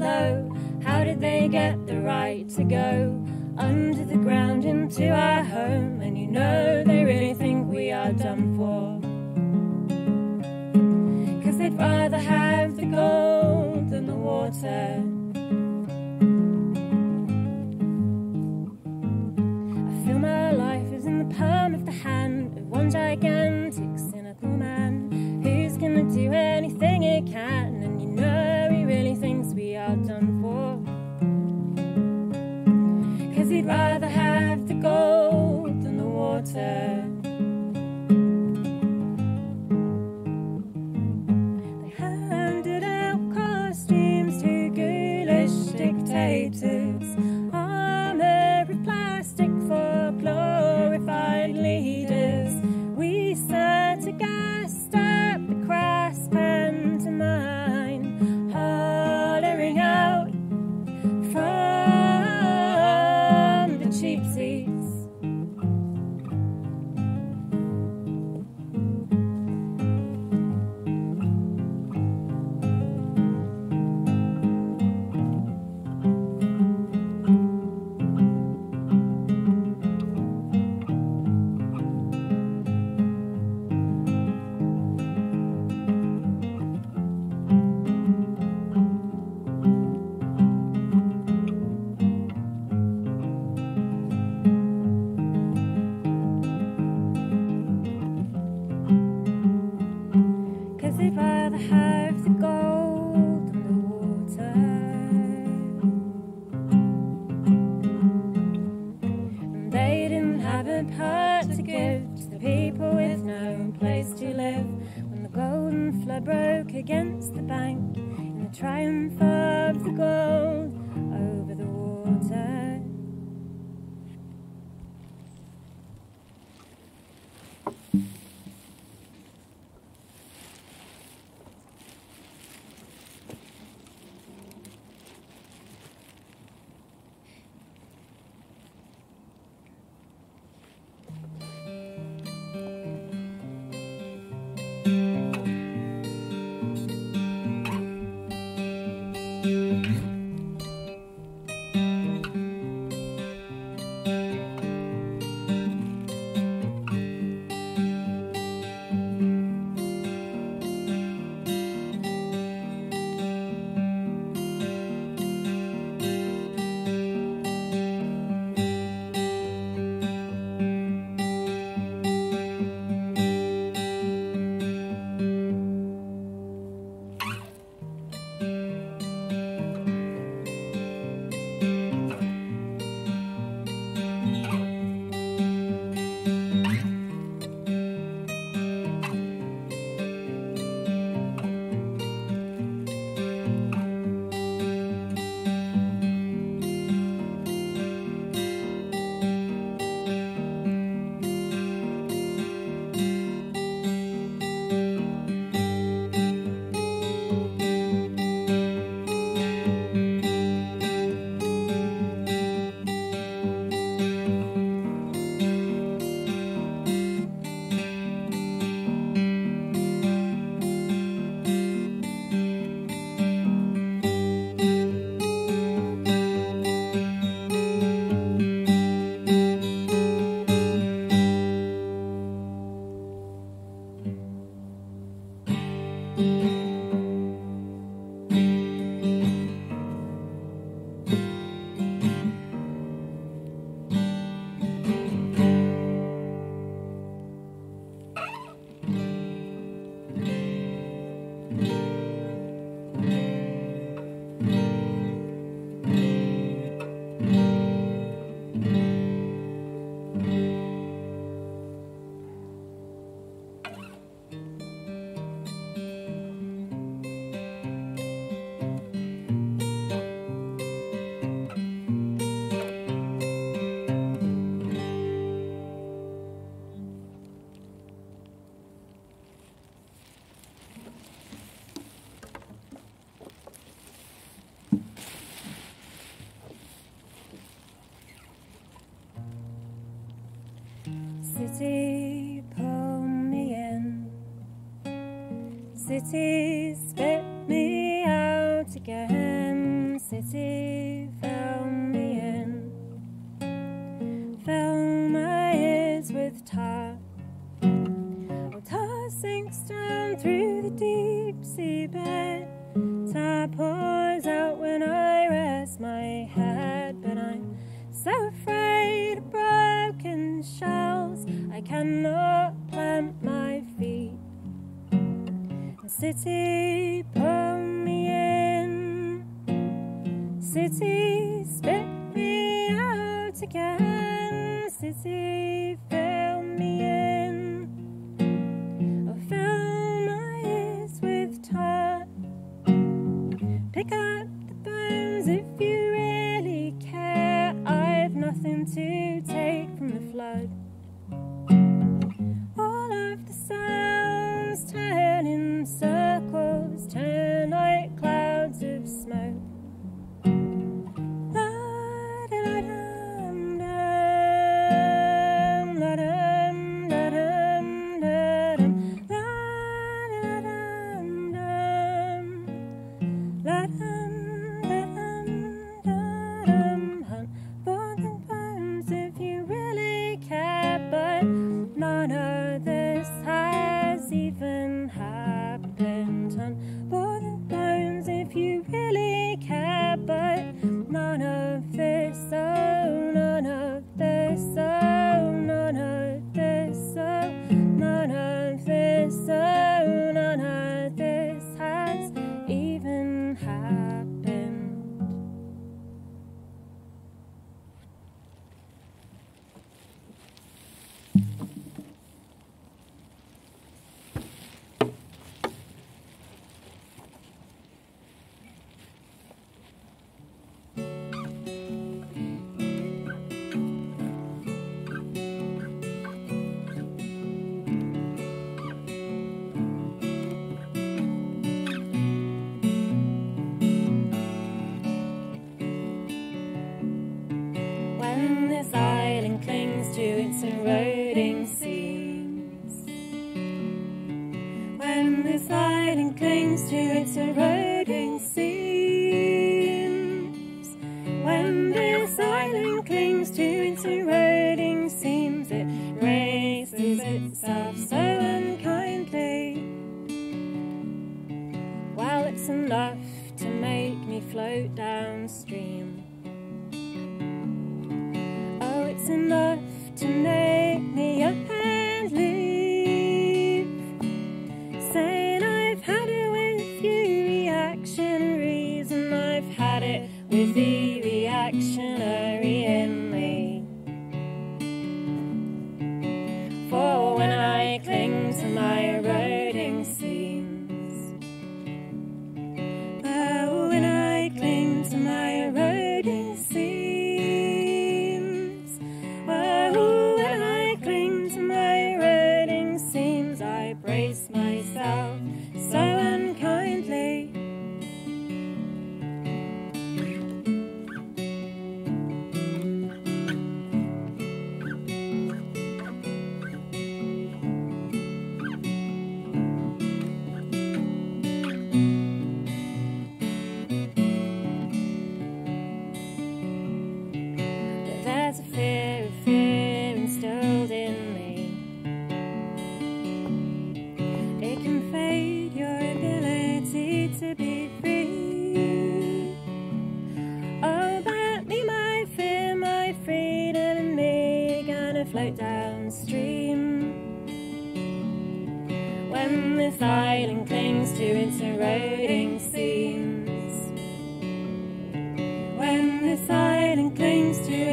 How did they get the right to go under the ground into our home? And you know they really think we are done for. Cause they'd rather have the gold than the water. I feel my life is in the palm of the hand of one gigantic with no place to live. When the golden flood broke against the bank in the triumph of the gold over the water. City, spit me out again. City, fill me in. Fill my ears with tar. Oh, tar sinks down through the deep sea bed. Tar pours out when I rest my head, but I'm so afraid of broken shells. I cannot. City Permian City spit me out again. City surrounding seams. When this island clings to its eroding seams, it raises itself so unkindly. Well, it's enough to make me float downstream. Oh, it's enough.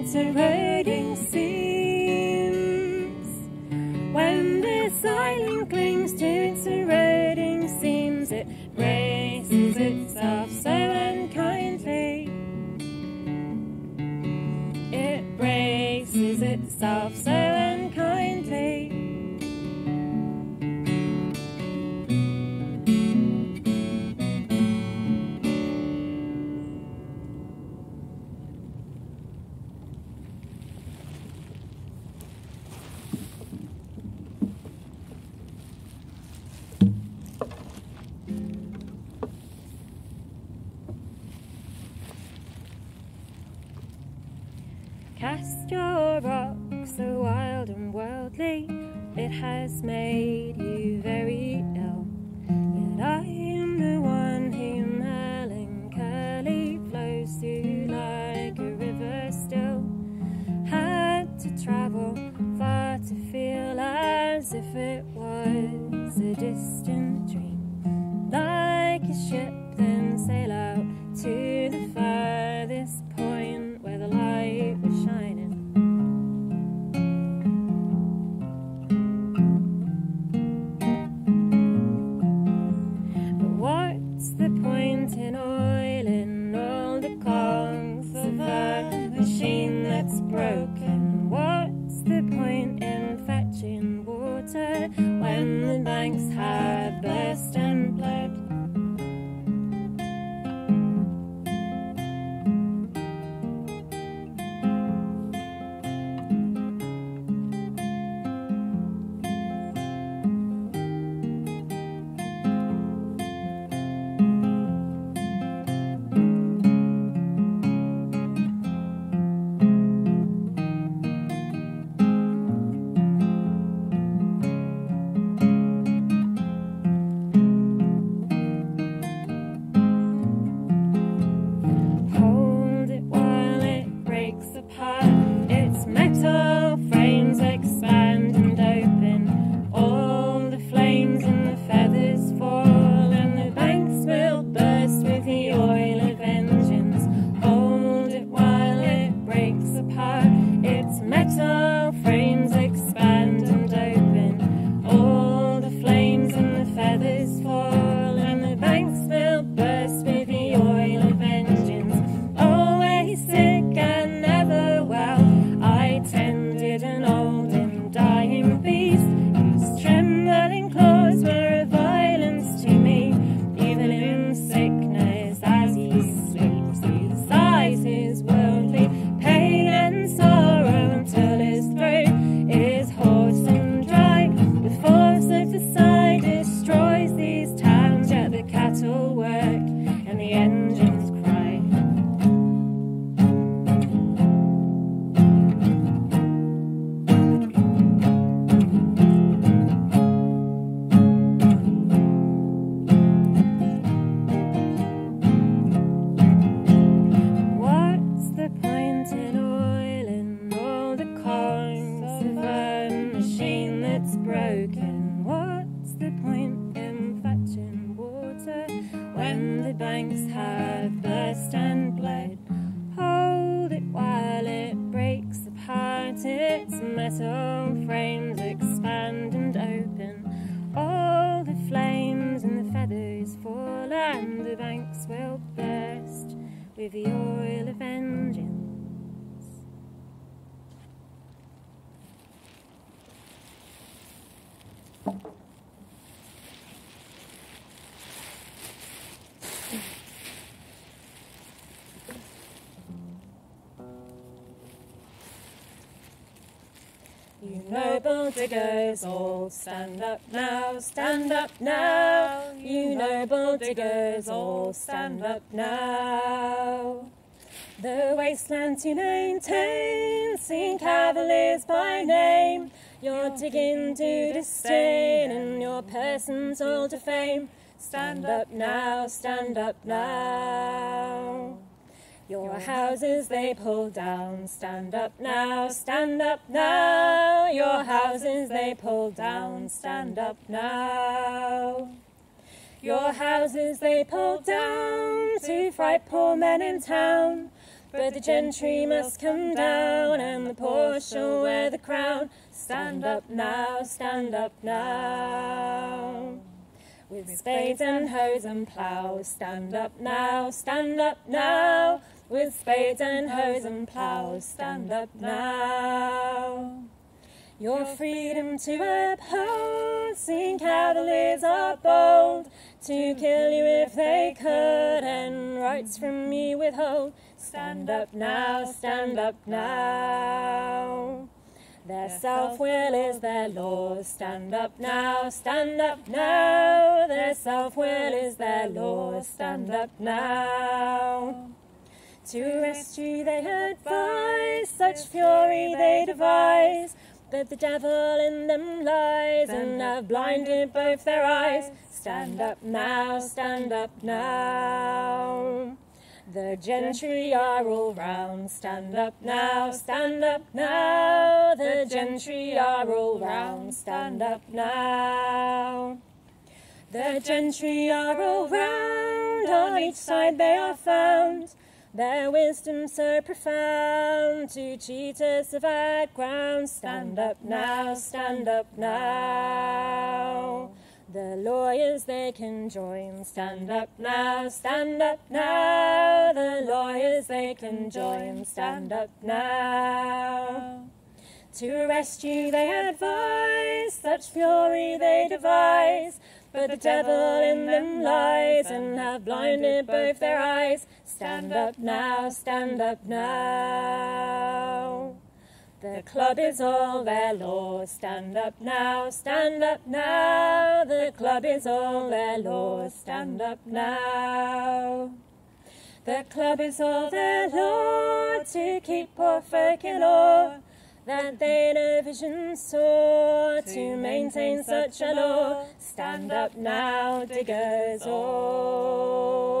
answer ready. thing has made you very ill. Yet I am the one who melancholy flows through like a river still. Had to travel far to feel as if it was a distance. When the banks have burst and bled? Its You noble diggers all stand up now, stand up now. You noble diggers all stand up now. The wasteland to maintain, seen cavaliers by name. You're digging to disdain, and your persons all to fame. Stand up now, stand up now. Your houses they pull down, stand up now, stand up now. Your houses they pull down, stand up now. Your houses they pull down to fright poor men in town. But the gentry must come down, and the poor shall wear the crown. Stand up now, stand up now. With spades and hoes and ploughs, stand up now, stand up now. With spades and hoes and ploughs, stand up now. Your freedom to uphold, seeing cavaliers are bold to kill you if they could, and rights from you withhold. Stand up now, stand up now. Their self will is their law. Stand up now, stand up now. Their self will is their law. Stand up now. To rescue they advise, such fury they devise. But the devil in them lies, and have blinded both their eyes. Stand up now, stand up now. The gentry are all round. Stand up now, stand up now. The gentry are all round. Stand up now. The gentry are all round. On each side they are found. Their wisdom so profound to cheat us of our ground. Stand up now, stand up now. The lawyers they can join. Stand up now, stand up now. The lawyers they can join. Stand up now. To arrest you they advise, such fury they devise. But the devil in them lies and have blinded both their eyes. Stand up now, stand up now. The club is all their law. Stand up now, stand up now. The club is all their law. Stand up now. The club is all their law to keep poor folk in awe. That they no vision saw to maintain such a law. Stand up now, diggers all.